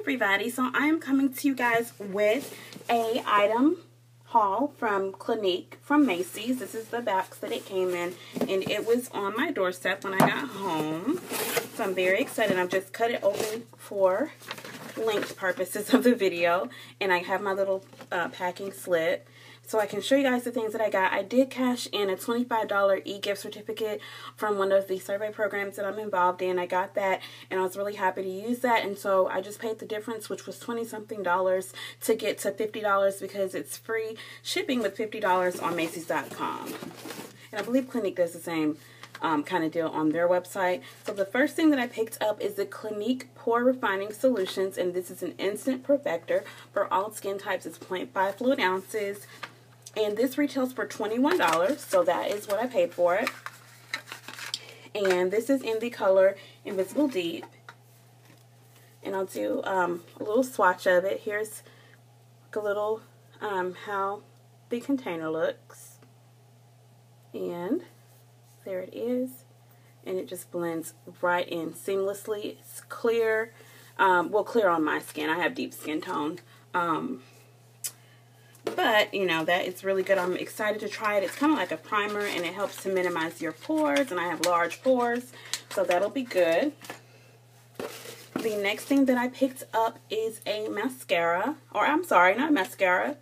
everybody. So I am coming to you guys with a item haul from Clinique from Macy's. This is the box that it came in and it was on my doorstep when I got home. So I'm very excited. I've just cut it open for length purposes of the video and I have my little uh, packing slip so I can show you guys the things that I got. I did cash in a $25 e-gift certificate from one of the survey programs that I'm involved in. I got that and I was really happy to use that and so I just paid the difference which was 20 something dollars to get to $50 because it's free shipping with $50 on Macy's.com. And I believe Clinique does the same um, kind of deal on their website. So the first thing that I picked up is the Clinique Pore Refining Solutions, and this is an instant perfector for all skin types. It's 0.5 fluid ounces, and this retails for $21, so that is what I paid for it. And this is in the color Invisible Deep. And I'll do um, a little swatch of it. Here's a little um, how the container looks. And there it is. And it just blends right in seamlessly. It's clear. Um, well, clear on my skin. I have deep skin tone. Um, but, you know, that is really good. I'm excited to try it. It's kind of like a primer and it helps to minimize your pores. And I have large pores, so that'll be good. The next thing that I picked up is a mascara. Or, I'm sorry, not mascara.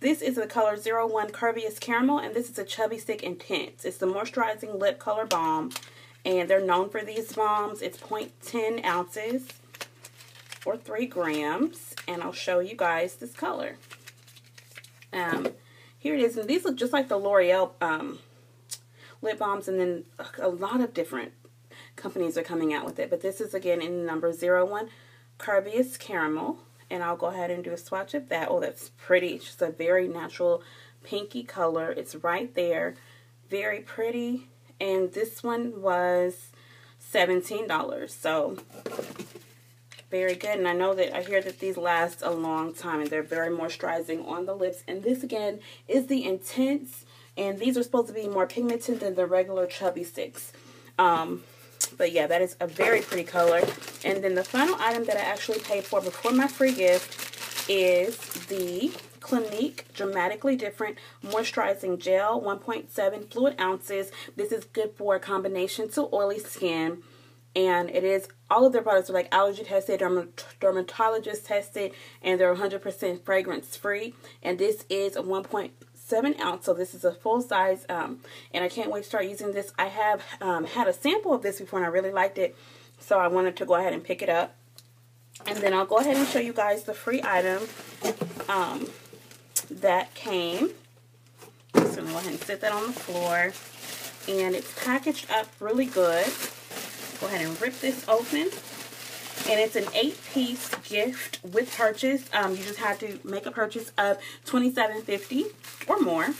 This is the color 01 Curviest Caramel, and this is a Chubby Stick Intense. It's the Moisturizing Lip Color Balm, and they're known for these balms. It's 0.10 ounces or 3 grams, and I'll show you guys this color. Um, here it is, and these look just like the L'Oreal um, lip balms, and then a lot of different companies are coming out with it. But this is, again, in number 01, Curviest Caramel, and I'll go ahead and do a swatch of that. Oh, that's pretty. It's just a very natural pinky color. It's right there. Very pretty, and this one was $17. So very good. And I know that I hear that these last a long time and they're very moisturizing on the lips. And this again is the Intense. And these are supposed to be more pigmented than the regular Chubby Sticks. Um, but yeah, that is a very pretty color. And then the final item that I actually paid for before my free gift is the Clinique Dramatically Different Moisturizing Gel, 1.7 fluid ounces. This is good for a combination to oily skin and it is all of their products are like allergy tested, dermatologist tested, and they're 100% fragrance free. And this is a 1.7 ounce, so this is a full size. Um, and I can't wait to start using this. I have um, had a sample of this before, and I really liked it, so I wanted to go ahead and pick it up. And then I'll go ahead and show you guys the free item um, that came. Just gonna go ahead and set that on the floor, and it's packaged up really good go ahead and rip this open. And it's an eight-piece gift with purchase. Um, you just have to make a purchase of $27.50 or more.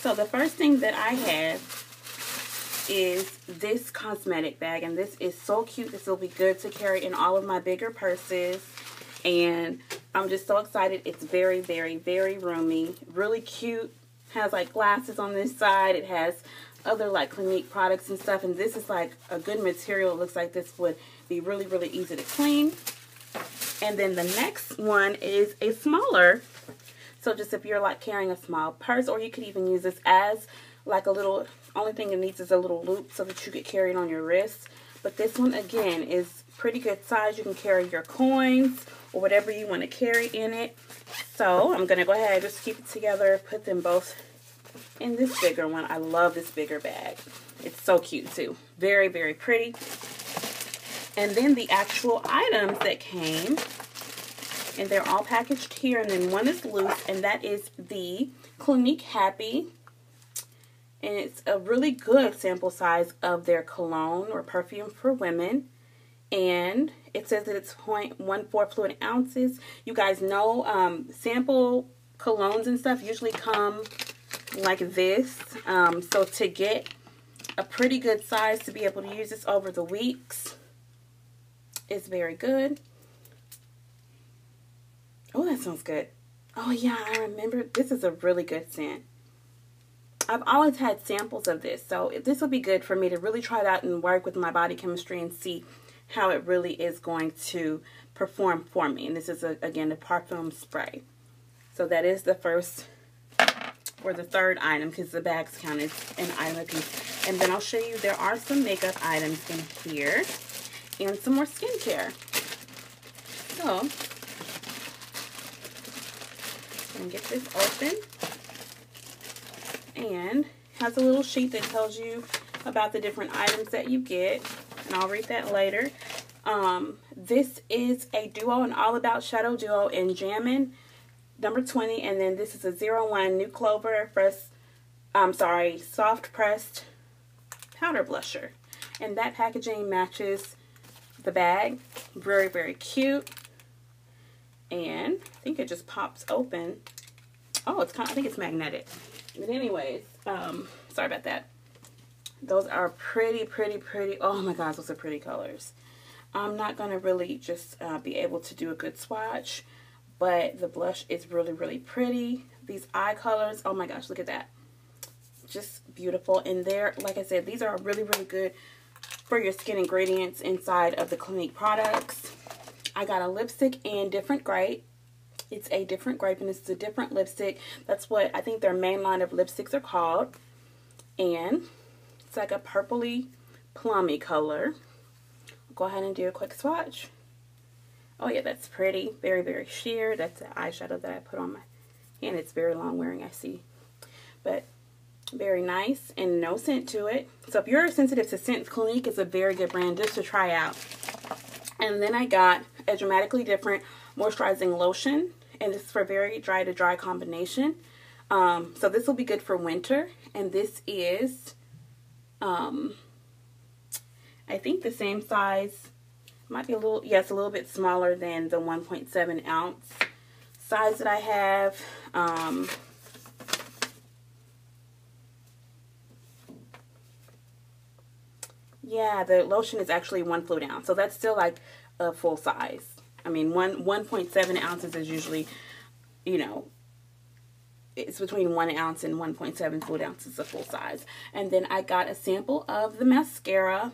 So the first thing that I have is this cosmetic bag. And this is so cute. This will be good to carry in all of my bigger purses. And I'm just so excited. It's very, very, very roomy. Really cute. Has like glasses on this side. It has other like Clinique products and stuff. And this is like a good material. It looks like this would be really, really easy to clean. And then the next one is a smaller. So just if you're like carrying a small purse or you could even use this as like a little, only thing it needs is a little loop so that you could carry it on your wrist. But this one again is pretty good size. You can carry your coins or whatever you want to carry in it. So I'm going to go ahead just keep it together, put them both in this bigger one. I love this bigger bag. It's so cute too. Very, very pretty. And then the actual items that came, and they're all packaged here, and then one is loose, and that is the Clinique Happy. And it's a really good sample size of their cologne or perfume for women. And it says that it's 0.14 fluid ounces. You guys know um, sample colognes and stuff usually come like this. Um, so to get a pretty good size to be able to use this over the weeks is very good. Oh, that sounds good. Oh, yeah, I remember. This is a really good scent. I've always had samples of this, so this will be good for me to really try it out and work with my body chemistry and see how it really is going to perform for me. And this is, a, again, a perfume spray. So that is the first or the third item because the bags count as an item piece. And then I'll show you there are some makeup items in here and some more skincare. So, I'm get this open. And has a little sheet that tells you about the different items that you get. And I'll read that later. Um, this is a duo, an All About Shadow Duo in Jammin' number 20. And then this is a 01 New Clover Fresh, I'm sorry, Soft Pressed Powder Blusher. And that packaging matches the bag. Very, very cute. And I think it just pops open. Oh, it's kind of, I think it's magnetic. But anyways, um, sorry about that. Those are pretty, pretty, pretty. Oh my gosh, those are pretty colors. I'm not going to really just uh, be able to do a good swatch but the blush is really, really pretty. These eye colors, oh my gosh, look at that. Just beautiful. And there, like I said, these are really, really good for your skin ingredients inside of the Clinique products. I got a lipstick in Different Grape. It's a different grape and it's a different lipstick. That's what I think their main line of lipsticks are called. And it's like a purpley plummy color. Go ahead and do a quick swatch. Oh yeah, that's pretty. Very, very sheer. That's the eyeshadow that I put on my hand. It's very long wearing, I see. But very nice and no scent to it. So if you're sensitive to scent, Clinique is a very good brand just to try out. And then I got a dramatically different moisturizing lotion. And this is for very dry to dry combination. Um, so this will be good for winter. And this is, um, I think the same size might be a little, yes, a little bit smaller than the 1.7 ounce size that I have. Um, yeah, the lotion is actually one fluid ounce, so that's still like a full size. I mean, one 1.7 ounces is usually, you know, it's between one ounce and 1.7 fluid ounces a full size. And then I got a sample of the mascara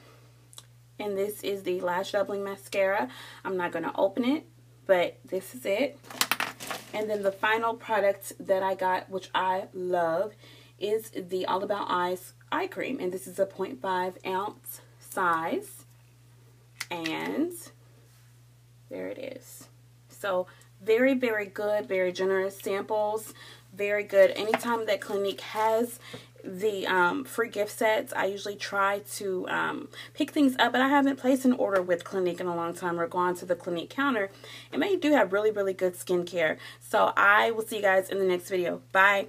and this is the Lash Doubling Mascara. I'm not going to open it, but this is it. And then the final product that I got, which I love, is the All About Eyes Eye Cream. And this is a 0.5 ounce size. And there it is. So very, very good, very generous samples. Very good. Anytime that Clinique has the um, free gift sets. I usually try to um, pick things up, but I haven't placed an order with Clinique in a long time or gone to the Clinique counter. And they do have really, really good skincare. So I will see you guys in the next video. Bye.